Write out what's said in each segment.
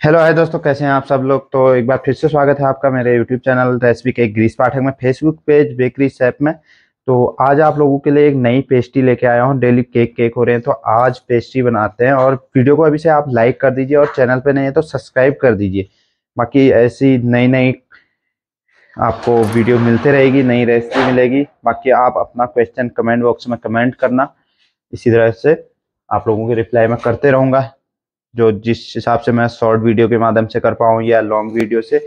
Hello hi दोस्तों, कैसे हैं आप सब लोग? तो एक बार फिर से स्वागत है आपका मेरे यूट्यूब चैनल रेसिपी के ग्रीस पाठक में फेसबुक पेज बेकरी शैप में। तो आज आप लोगों के लिए एक नई पेस्ट्री लेके आया हूँ डेली केक केक हो रहे हैं। तो आज पेस्ट्री बनाते हैं और वीडियो को अभी से आप लाइक कर दीजिए और चैनल पर नहीं है तो सब्सक्राइब कर दीजिए। बाकी ऐसी नई नई आपको वीडियो मिलते रहेगी, नई रेसिपी मिलेगी। बाकी आप अपना क्वेश्चन कमेंट बॉक्स में कमेंट करना। इसी तरह से आप लोगों की रिप्लाई में करते रहूँगा। जो जिस हिसाब से मैं शॉर्ट वीडियो के माध्यम से कर पाऊँ या लॉन्ग वीडियो से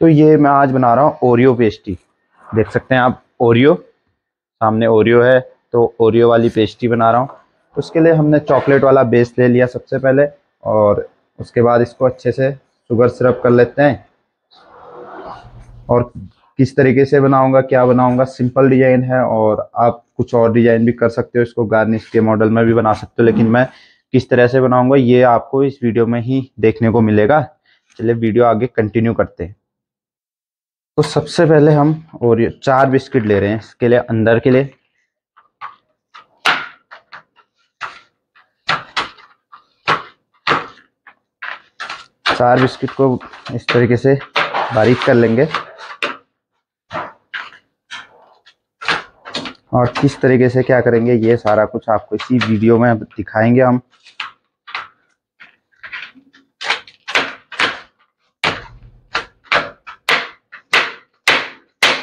तो ये मैं आज बना रहा हूँ ओरियो पेस्ट्री देख सकते हैं आप ओरियो सामने ओरियो है तो ओरियो वाली पेस्ट्री बना रहा हूँ। उसके लिए हमने चॉकलेट वाला बेस ले लिया सबसे पहले, और उसके बाद इसको अच्छे से शुगर सिरप कर लेते हैं। और किस तरीके से बनाऊँगा, क्या बनाऊँगा सिंपल डिज़ाइन है, और आप कुछ और डिज़ाइन भी कर सकते हो, इसको गार्निश के मॉडल में भी बना सकते हो, लेकिन मैं किस तरह से बनाऊँगा, ये आपको इस वीडियो में ही देखने को मिलेगा। चलिए वीडियो आगे कंटिन्यू करते हैं। तो सबसे पहले हम और चार बिस्किट ले रहे हैं इसके लिए, अंदर के लिए। चार बिस्किट को इस तरीके से बारीक कर लेंगे। और किस तरीके से क्या करेंगे, ये सारा कुछ आपको इसी वीडियो में दिखाएँगे हम।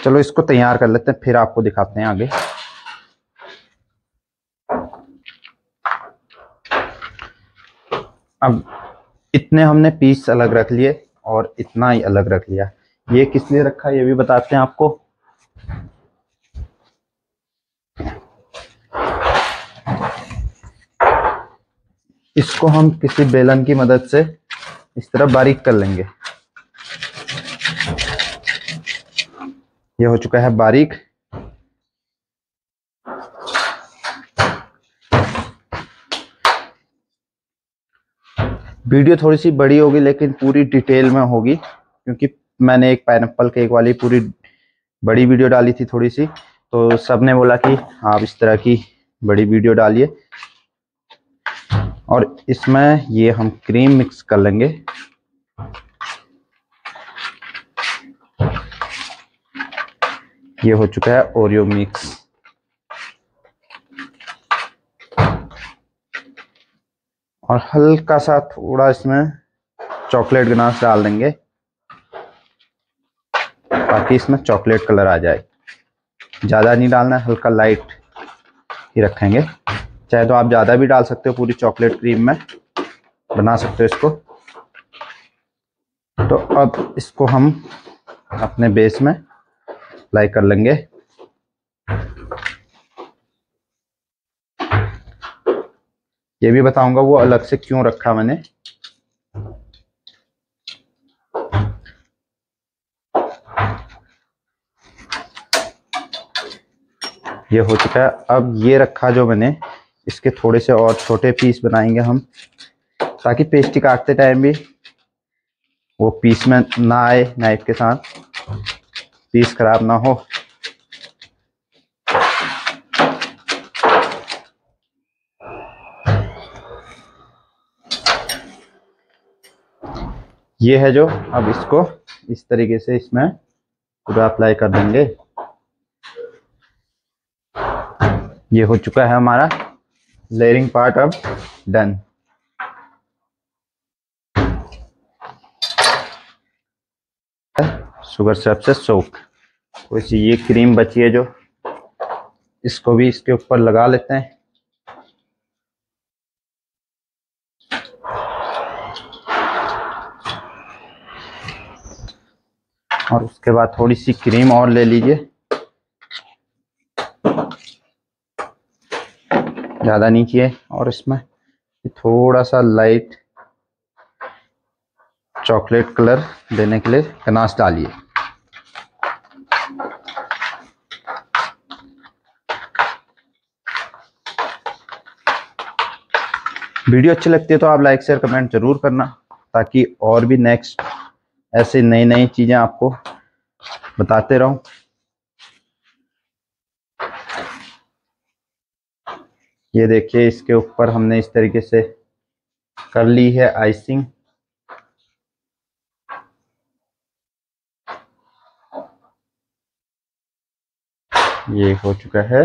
चलो इसको तैयार कर लेते हैं, फिर आपको दिखाते हैं आगे। अब इतने हमने पीस अलग रख लिए और इतना ही अलग रख लिया। ये किस लिए रखा, ये भी बताते हैं आपको। इसको हम किसी बेलन की मदद से इस तरह बारीक कर लेंगे। ये हो चुका है बारीक। वीडियो थोड़ी सी बड़ी होगी, लेकिन पूरी डिटेल में होगी, क्योंकि मैंने एक पाइनएप्पल केक वाली पूरी बड़ी वीडियो डाली थी थोड़ी सी तो सबने बोला कि आप इस तरह की बड़ी वीडियो डालिए। और इसमें ये हम क्रीम मिक्स कर लेंगे। ये हो चुका है ओरियो मिक्स और हल्का सा थोड़ा इसमें चॉकलेट गनाश डाल देंगे, ताकि इसमें चॉकलेट कलर आ जाए। ज़्यादा नहीं डालना, हल्का लाइट ही रखेंगे। चाहे तो आप ज़्यादा भी डाल सकते हो पूरी चॉकलेट क्रीम में। बना सकते हो इसको। तो अब इसको हम अपने बेस में अप्लाई कर लेंगे। ये भी बताऊँगा वो अलग से क्यों रखा मैंने। ये हो चुका है। अब ये रखा जो मैंने इसके थोड़े से और छोटे पीस बनाएँगे हम, ताकि पेस्ट्री काटते टाइम भी वो पीस में ना आए नाइफ के साथ। पीस खराब ना हो। ये है जो अब इसको इस तरीके से इसमें पूरा अप्लाई कर देंगे। ये हो चुका है हमारा लेयरिंग पार्ट अब डन शुगर सिरप से सोक सी ये क्रीम बची है जो। इसको भी इसके ऊपर लगा लेते हैं। और उसके बाद थोड़ी सी क्रीम और ले लीजिए। ज़्यादा नहीं चाहिए और इसमें थोड़ा सा लाइट चॉकलेट कलर देने के लिए गनाश डालिए। वीडियो अच्छी लगती है तो आप लाइक शेयर कमेंट ज़रूर करना ताकि और भी नेक्स्ट ऐसे नई नई चीज़ें आपको बताते रहूँ। ये देखिए, इसके ऊपर हमने इस तरीके से कर ली है आइसिंग ये हो चुका है।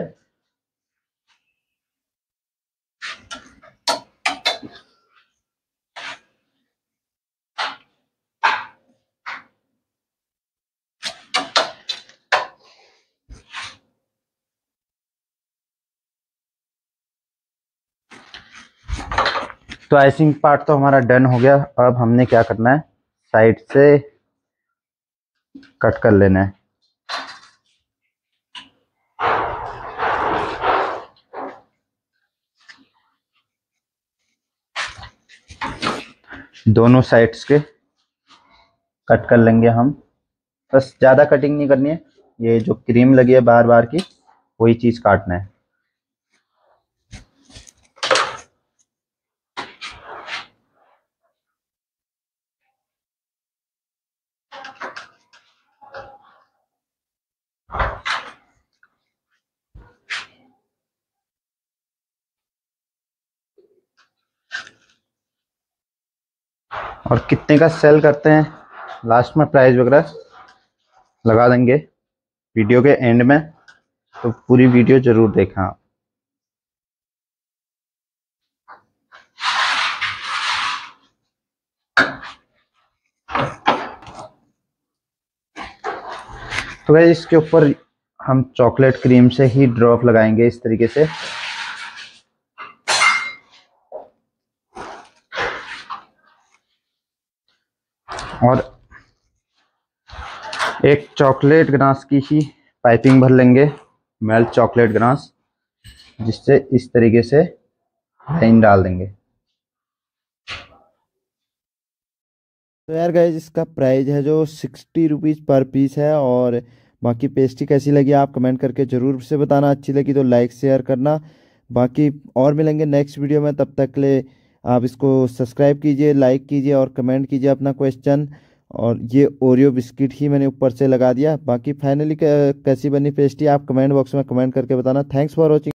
तो आइसिंग पार्ट तो हमारा डन हो गया। अब हमने क्या करना है? साइड से कट कर लेना है। दोनों साइड्स के कट कर लेंगे हम। बस ज़्यादा कटिंग नहीं करनी है। ये जो क्रीम लगी है बार बार की, वही चीज़ काटना है। और कितने का सेल करते हैं? लास्ट में प्राइस वगैरह लगा देंगे वीडियो के एंड में तो पूरी वीडियो ज़रूर देखना तो भाई इसके ऊपर हम चॉकलेट क्रीम से ही ड्रॉप लगाएँगे इस तरीके से। और एक चॉकलेट ग्रास की ही पाइपिंग भर लेंगे, मेल्ट चॉकलेट ग्रास, जिससे इस तरीके से लाइन डाल देंगे। तो यार गाइज़ इसका प्राइस है जो सिक्सटी रुपीज़ पर पीस है और बाकी पेस्ट्री कैसी लगी आप कमेंट करके ज़रूर से बताना, अच्छी लगी तो लाइक शेयर करना। बाकी और मिलेंगे नेक्स्ट वीडियो में, तब तक ले आप इसको सब्सक्राइब कीजिए, लाइक कीजिए और कमेंट कीजिए अपना क्वेश्चन और ये ओरियो बिस्किट ही मैंने ऊपर से लगा दिया। बाकी फाइनली कैसी बनी पेस्टी आप कमेंट बॉक्स में कमेंट करके बताना। Thanks for watching